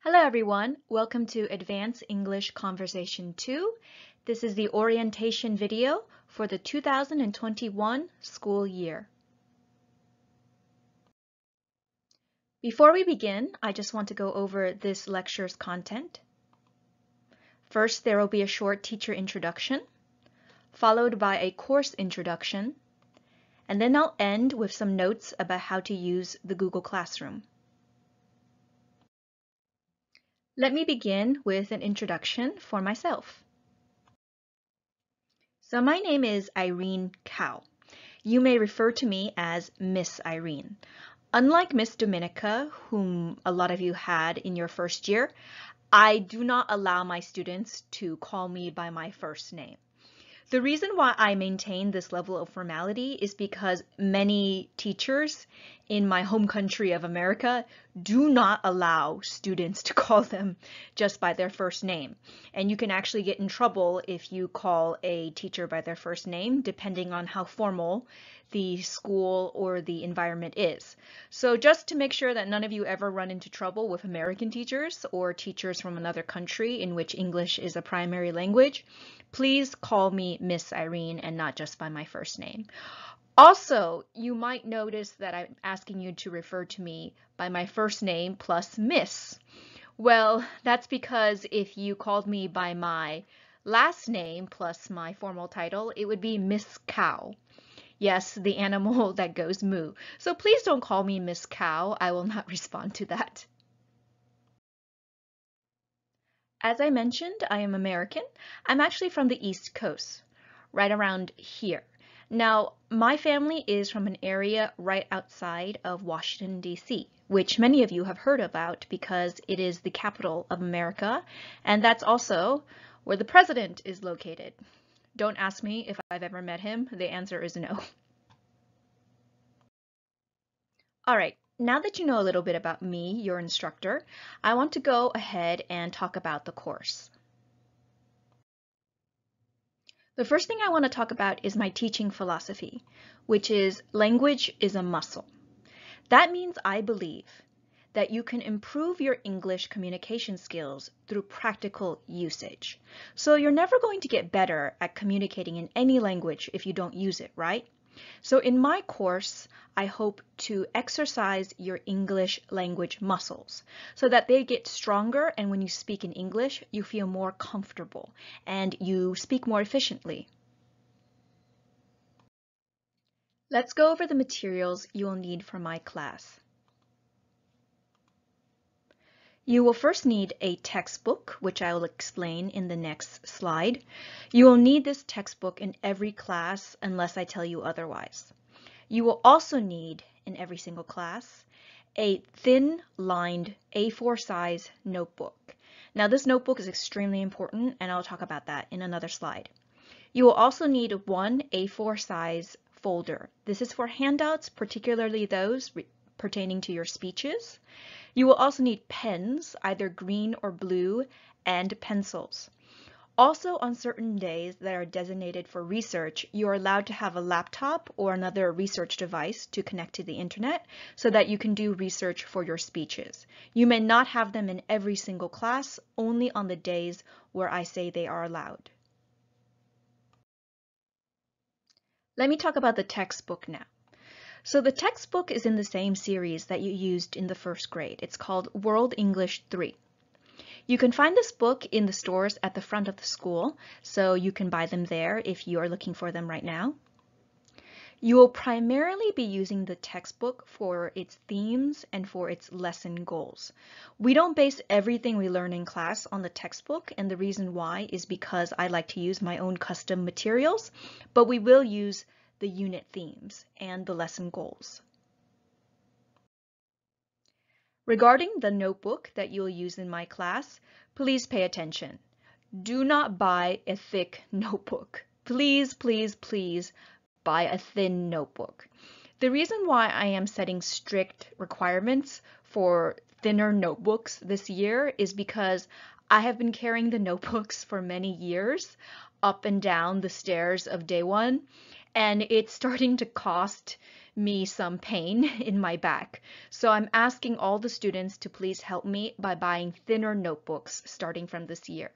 Hello everyone, welcome to Advanced English Conversation 2. This is the orientation video for the 2021 school year. Before we begin, I just want to go over this lecture's content. First, there will be a short teacher introduction, followed by a course introduction, and then I'll end with some notes about how to use the Google Classroom. Let me begin with an introduction for myself. So my name is Irene Cow. You may refer to me as Miss Irene. Unlike Miss Dominica, whom a lot of you had in your first year, I do not allow my students to call me by my first name. The reason why I maintain this level of formality is because many teachers in my home country of America do not allow students to call them just by their first name. And you can actually get in trouble if you call a teacher by their first name, depending on how formal the school or the environment is. So just to make sure that none of you ever run into trouble with American teachers or teachers from another country in which English is a primary language, please call me Miss Irene and not just by my first name. Also, you might notice that I'm asking you to refer to me by my first name plus Miss. Well, that's because if you called me by my last name plus my formal title, it would be Miss Cow. Yes, the animal that goes moo. So please don't call me Miss Cow. I will not respond to that. As I mentioned, I am American. I'm actually from the East Coast, right around here. Now, my family is from an area right outside of Washington, D.C., which many of you have heard about because it is the capital of America, and that's also where the president is located. Don't ask me if I've ever met him. The answer is no. All right, now that you know a little bit about me, your instructor, I want to go ahead and talk about the course. The first thing I want to talk about is my teaching philosophy, which is language is a muscle. That means I believe that you can improve your English communication skills through practical usage. So you're never going to get better at communicating in any language if you don't use it, right? So in my course, I hope to exercise your English language muscles so that they get stronger and when you speak in English, you feel more comfortable and you speak more efficiently. Let's go over the materials you will need for my class. You will first need a textbook, which I will explain in the next slide. You will need this textbook in every class unless I tell you otherwise. You will also need, in every single class, a thin lined A4 size notebook. Now this notebook is extremely important and I'll talk about that in another slide. You will also need one A4 size folder. This is for handouts, particularly those pertaining to your speeches. You will also need pens, either green or blue, and pencils. Also, on certain days that are designated for research, you are allowed to have a laptop or another research device to connect to the internet so that you can do research for your speeches. You may not have them in every single class, only on the days where I say they are allowed. Let me talk about the textbook now. So the textbook is in the same series that you used in the first grade. It's called World English 3. You can find this book in the stores at the front of the school, so you can buy them there if you are looking for them right now. You will primarily be using the textbook for its themes and for its lesson goals. We don't base everything we learn in class on the textbook, and the reason why is because I like to use my own custom materials, but we will use the unit themes, and the lesson goals. Regarding the notebook that you'll use in my class, please pay attention. Do not buy a thick notebook. Please, please, please buy a thin notebook. The reason why I am setting strict requirements for thinner notebooks this year is because I have been carrying the notebooks for many years up and down the stairs of Daewon and it's starting to cost me some pain in my back. So I'm asking all the students to please help me by buying thinner notebooks starting from this year.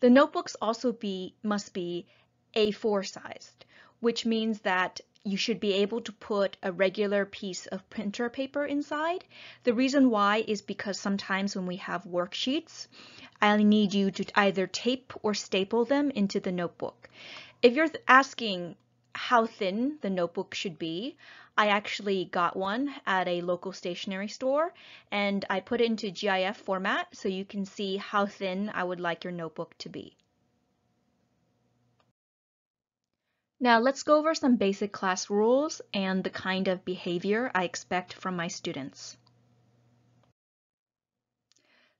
The notebooks also be must be A4 sized, which means that you should be able to put a regular piece of printer paper inside. The reason why is because sometimes when we have worksheets, I'll need you to either tape or staple them into the notebook. If you're asking how thin the notebook should be, I actually got one at a local stationery store and I put it into GIF format so you can see how thin I would like your notebook to be. Now let's go over some basic class rules and the kind of behavior I expect from my students.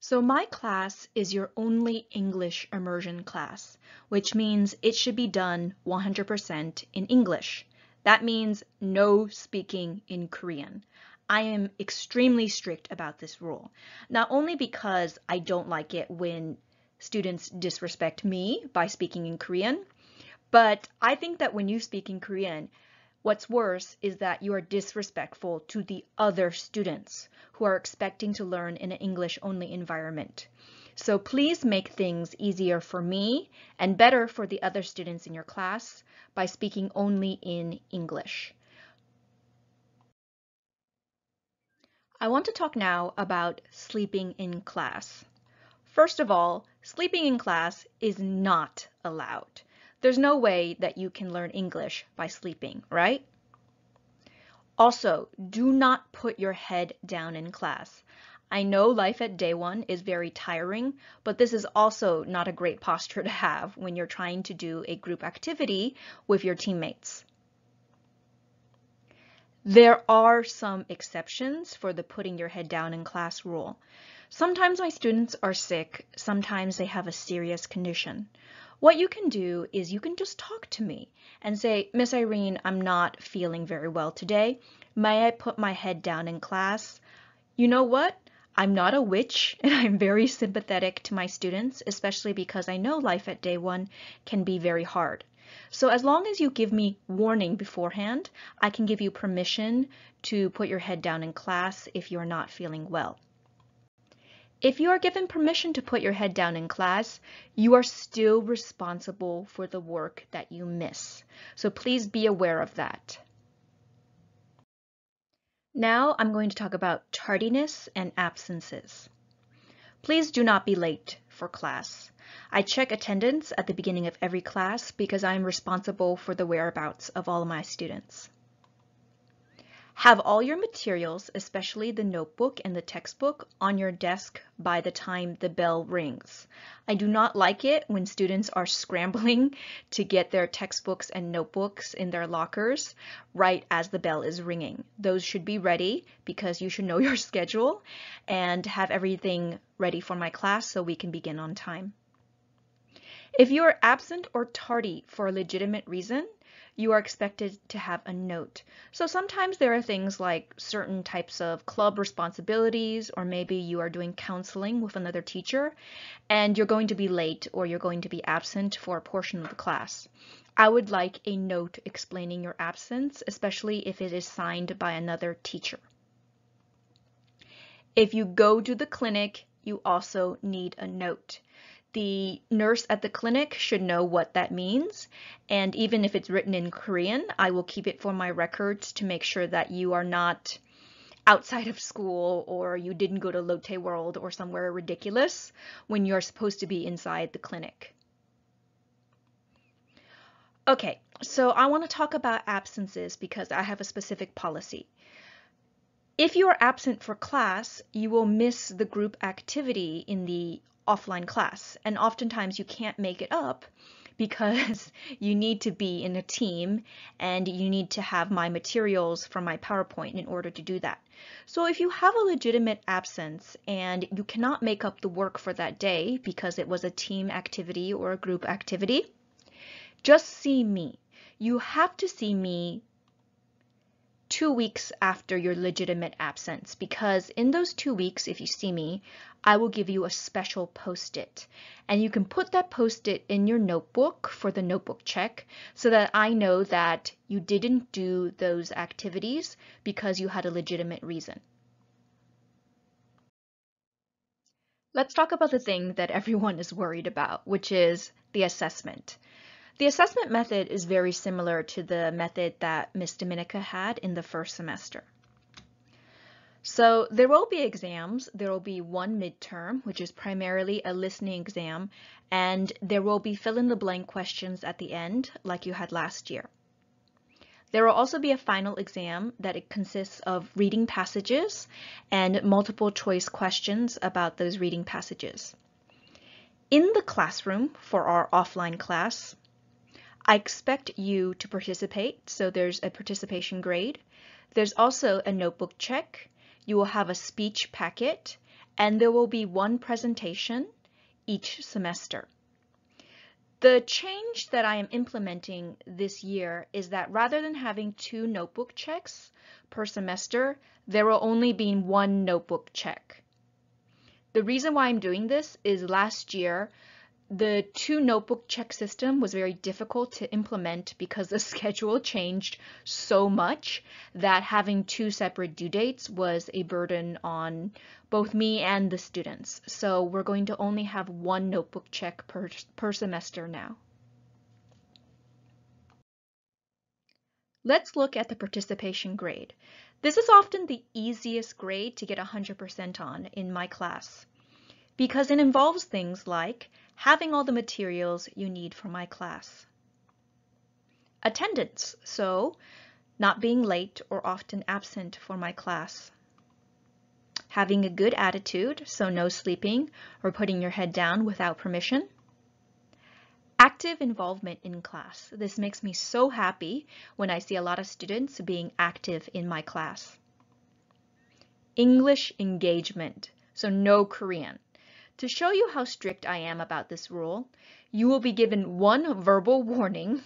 So my class is your only English immersion class, which means it should be done 100% in English. That means no speaking in Korean. I am extremely strict about this rule, not only because I don't like it when students disrespect me by speaking in Korean, but I think that when you speak in Korean, what's worse is that you are disrespectful to the other students who are expecting to learn in an English only environment. So please make things easier for me and better for the other students in your class by speaking only in English. I want to talk now about sleeping in class. First of all, sleeping in class is not allowed. There's no way that you can learn English by sleeping, right? Also, do not put your head down in class. I know life at Daewon is very tiring, but this is also not a great posture to have when you're trying to do a group activity with your teammates. There are some exceptions for the putting your head down in class rule. Sometimes my students are sick, sometimes they have a serious condition. What you can do is you can just talk to me and say, Miss Irene, I'm not feeling very well today. May I put my head down in class? You know what? I'm not a witch and I'm very sympathetic to my students, especially because I know life at Daewon can be very hard. So as long as you give me warning beforehand, I can give you permission to put your head down in class if you're not feeling well. If you are given permission to put your head down in class, you are still responsible for the work that you miss. So please be aware of that. Now I'm going to talk about tardiness and absences. Please do not be late for class. I check attendance at the beginning of every class because I am responsible for the whereabouts of all of my students. Have all your materials, especially the notebook and the textbook, on your desk by the time the bell rings. I do not like it when students are scrambling to get their textbooks and notebooks in their lockers right as the bell is ringing. Those should be ready because you should know your schedule and have everything ready for my class so we can begin on time. If you are absent or tardy for a legitimate reason, you are expected to have a note. So sometimes there are things like certain types of club responsibilities, or maybe you are doing counseling with another teacher, and you're going to be late or you're going to be absent for a portion of the class. I would like a note explaining your absence, especially if it is signed by another teacher. If you go to the clinic, you also need a note the nurse at the clinic should know what that means. And even if it's written in Korean, I will keep it for my records to make sure that you are not outside of school or you didn't go to Lotte World or somewhere ridiculous when you're supposed to be inside the clinic. Okay, so I want to talk about absences because I have a specific policy. If you are absent for class, you will miss the group activity in the offline class. And oftentimes you can't make it up because you need to be in a team and you need to have my materials from my PowerPoint in order to do that. So if you have a legitimate absence and you cannot make up the work for that day because it was a team activity or a group activity, just see me. You have to see me two weeks after your legitimate absence because in those two weeks, if you see me, I will give you a special post-it and you can put that post-it in your notebook for the notebook check so that I know that you didn't do those activities because you had a legitimate reason. Let's talk about the thing that everyone is worried about, which is the assessment. The assessment method is very similar to the method that Ms. Dominica had in the first semester. So there will be exams. There will be one midterm, which is primarily a listening exam, and there will be fill-in-the-blank questions at the end, like you had last year. There will also be a final exam that consists of reading passages and multiple choice questions about those reading passages. In the classroom for our offline class, I expect you to participate, so there's a participation grade. There's also a notebook check. You will have a speech packet, and there will be one presentation each semester. The change that I am implementing this year is that rather than having two notebook checks per semester, there will only be one notebook check. The reason why I'm doing this is last year the two notebook check system was very difficult to implement because the schedule changed so much that having two separate due dates was a burden on both me and the students. So we're going to only have one notebook check per, per semester now. Let's look at the participation grade. This is often the easiest grade to get 100% on in my class because it involves things like having all the materials you need for my class. Attendance, so not being late or often absent for my class. Having a good attitude, so no sleeping or putting your head down without permission. Active involvement in class. This makes me so happy when I see a lot of students being active in my class. English engagement, so no Korean. To show you how strict I am about this rule, you will be given one verbal warning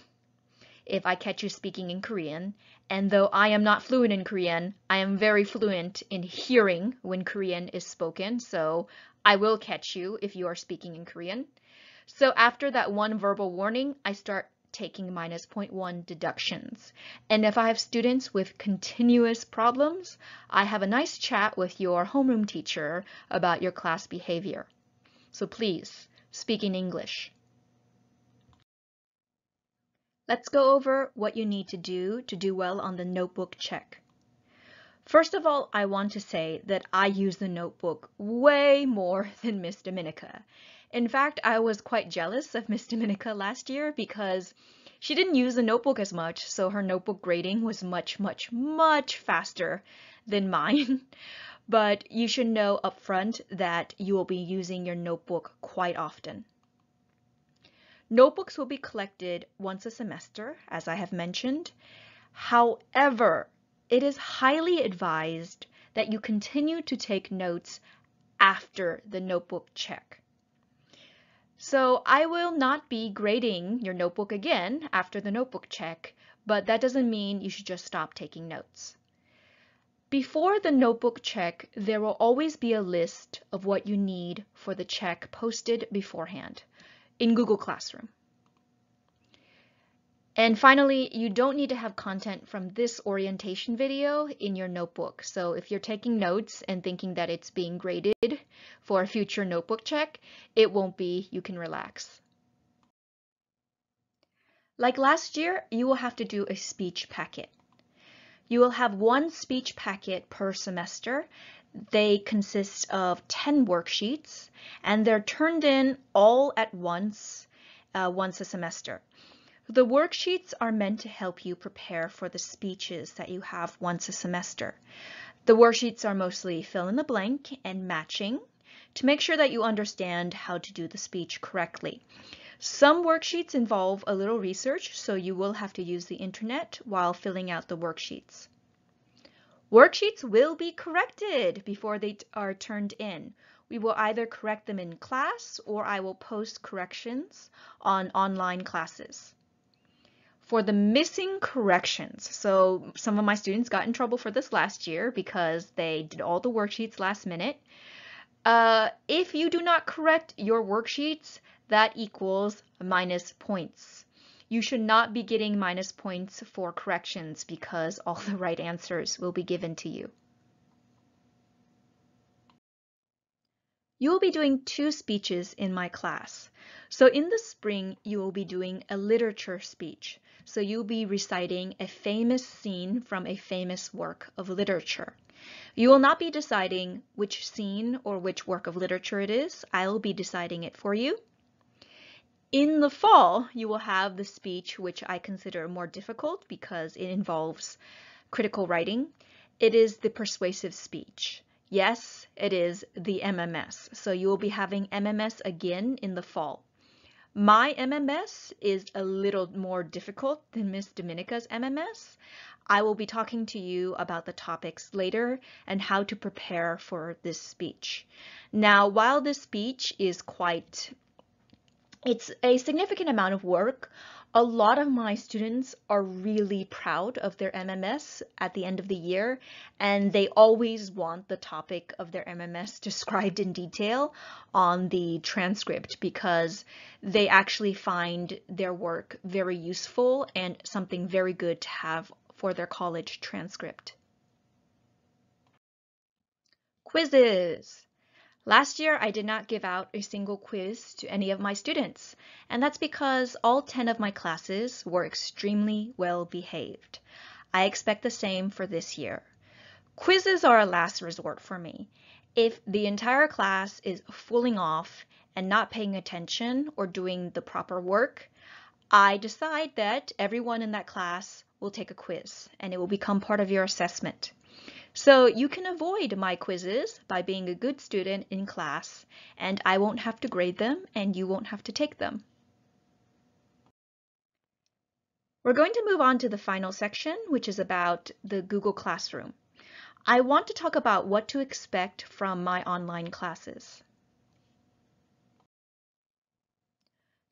if I catch you speaking in Korean, and though I am not fluent in Korean, I am very fluent in hearing when Korean is spoken, so I will catch you if you are speaking in Korean. So after that one verbal warning, I start taking minus 0.1 deductions. And if I have students with continuous problems, I have a nice chat with your homeroom teacher about your class behavior. So please, speak in English. Let's go over what you need to do to do well on the notebook check. First of all, I want to say that I use the notebook way more than Miss Dominica. In fact, I was quite jealous of Miss Dominica last year because she didn't use the notebook as much, so her notebook grading was much, much, much faster than mine. but you should know upfront that you will be using your notebook quite often. Notebooks will be collected once a semester, as I have mentioned. However, it is highly advised that you continue to take notes after the notebook check. So I will not be grading your notebook again after the notebook check, but that doesn't mean you should just stop taking notes. Before the notebook check, there will always be a list of what you need for the check posted beforehand in Google Classroom. And finally, you don't need to have content from this orientation video in your notebook. So if you're taking notes and thinking that it's being graded for a future notebook check, it won't be, you can relax. Like last year, you will have to do a speech packet. You will have one speech packet per semester. They consist of 10 worksheets and they're turned in all at once, uh, once a semester. The worksheets are meant to help you prepare for the speeches that you have once a semester. The worksheets are mostly fill in the blank and matching to make sure that you understand how to do the speech correctly. Some worksheets involve a little research, so you will have to use the internet while filling out the worksheets. Worksheets will be corrected before they are turned in. We will either correct them in class or I will post corrections on online classes. for the missing corrections. So some of my students got in trouble for this last year because they did all the worksheets last minute. Uh, if you do not correct your worksheets, that equals minus points. You should not be getting minus points for corrections because all the right answers will be given to you. You will be doing two speeches in my class. So in the spring, you will be doing a literature speech. So you'll be reciting a famous scene from a famous work of literature. You will not be deciding which scene or which work of literature it is. I'll be deciding it for you. In the fall, you will have the speech, which I consider more difficult because it involves critical writing. It is the persuasive speech. Yes, it is the MMS. So you will be having MMS again in the fall. My MMS is a little more difficult than Miss Domenica's MMS. I will be talking to you about the topics later and how to prepare for this speech. Now, while this speech is quite, it's a significant amount of work, a lot of my students are really proud of their MMS at the end of the year, and they always want the topic of their MMS described in detail on the transcript because they actually find their work very useful and something very good to have for their college transcript. Quizzes! Last year, I did not give out a single quiz to any of my students, and that's because all 10 of my classes were extremely well behaved. I expect the same for this year. Quizzes are a last resort for me. If the entire class is fooling off and not paying attention or doing the proper work, I decide that everyone in that class will take a quiz and it will become part of your assessment. So you can avoid my quizzes by being a good student in class and I won't have to grade them and you won't have to take them. We're going to move on to the final section, which is about the Google Classroom. I want to talk about what to expect from my online classes.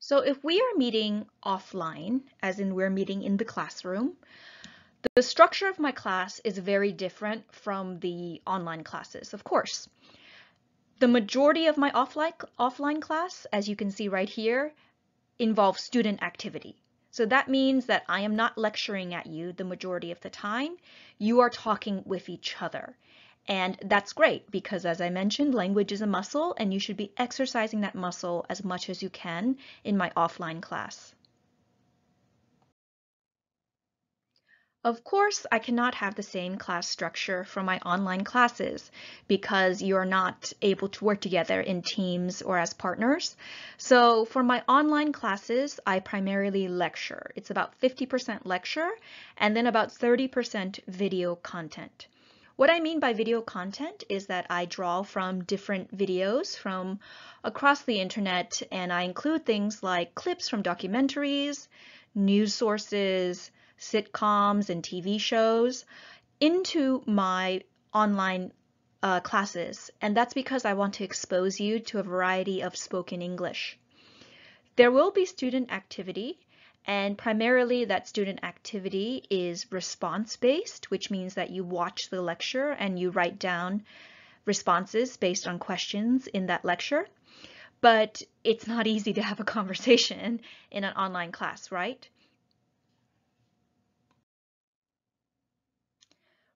So if we are meeting offline, as in we're meeting in the classroom, the structure of my class is very different from the online classes, of course. The majority of my offline, offline class, as you can see right here, involves student activity. So that means that I am not lecturing at you the majority of the time. You are talking with each other. And that's great because as I mentioned, language is a muscle and you should be exercising that muscle as much as you can in my offline class. Of course, I cannot have the same class structure for my online classes because you're not able to work together in teams or as partners. So for my online classes, I primarily lecture. It's about 50% lecture and then about 30% video content. What I mean by video content is that I draw from different videos from across the internet and I include things like clips from documentaries, news sources, sitcoms and TV shows into my online uh, classes, and that's because I want to expose you to a variety of spoken English. There will be student activity, and primarily that student activity is response-based, which means that you watch the lecture and you write down responses based on questions in that lecture. But it's not easy to have a conversation in an online class, right?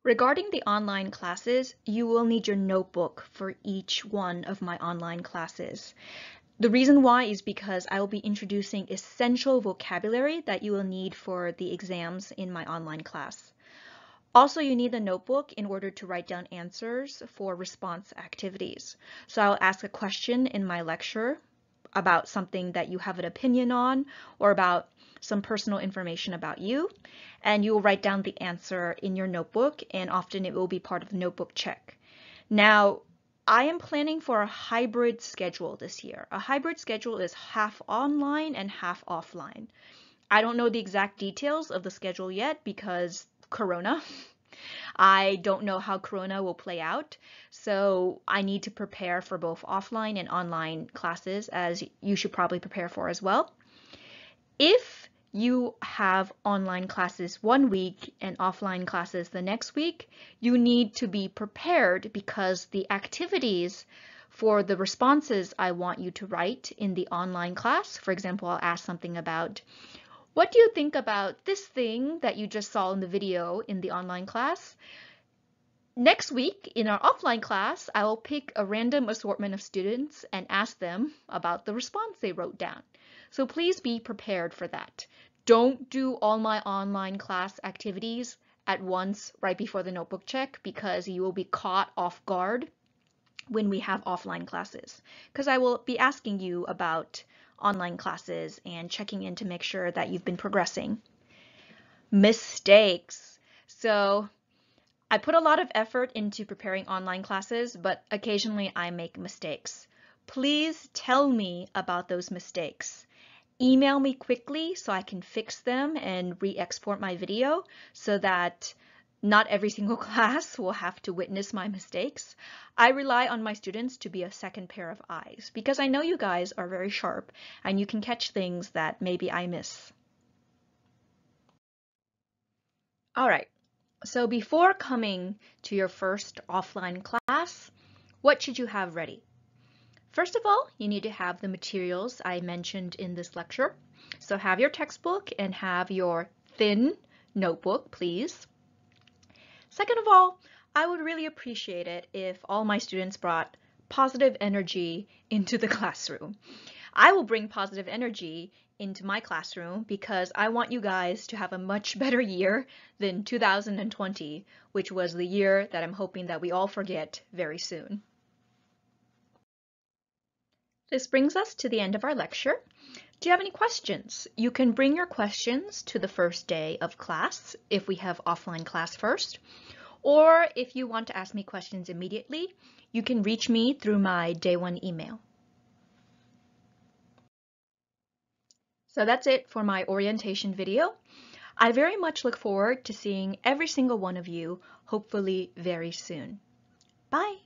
Regarding the online classes, you will need your notebook for each one of my online classes. The reason why is because I will be introducing essential vocabulary that you will need for the exams in my online class. Also, you need a notebook in order to write down answers for response activities. So I'll ask a question in my lecture about something that you have an opinion on or about some personal information about you, and you will write down the answer in your notebook, and often it will be part of the notebook check. Now, I am planning for a hybrid schedule this year. A hybrid schedule is half online and half offline. I don't know the exact details of the schedule yet because Corona. I don't know how Corona will play out, so I need to prepare for both offline and online classes as you should probably prepare for as well. If you have online classes one week and offline classes the next week, you need to be prepared because the activities for the responses I want you to write in the online class, for example, I'll ask something about what do you think about this thing that you just saw in the video in the online class? Next week, in our offline class, I will pick a random assortment of students and ask them about the response they wrote down. So please be prepared for that. Don't do all my online class activities at once right before the notebook check because you will be caught off guard when we have offline classes because I will be asking you about online classes and checking in to make sure that you've been progressing. Mistakes. So I put a lot of effort into preparing online classes, but occasionally I make mistakes. Please tell me about those mistakes. Email me quickly so I can fix them and re-export my video so that not every single class will have to witness my mistakes. I rely on my students to be a second pair of eyes because I know you guys are very sharp and you can catch things that maybe I miss. All right, so before coming to your first offline class, what should you have ready? First of all, you need to have the materials I mentioned in this lecture. So have your textbook and have your thin notebook, please. Second of all, I would really appreciate it if all my students brought positive energy into the classroom. I will bring positive energy into my classroom because I want you guys to have a much better year than 2020, which was the year that I'm hoping that we all forget very soon. This brings us to the end of our lecture. Do you have any questions? You can bring your questions to the first day of class if we have offline class first, or if you want to ask me questions immediately, you can reach me through my Daewon email. So that's it for my orientation video. I very much look forward to seeing every single one of you, hopefully very soon. Bye!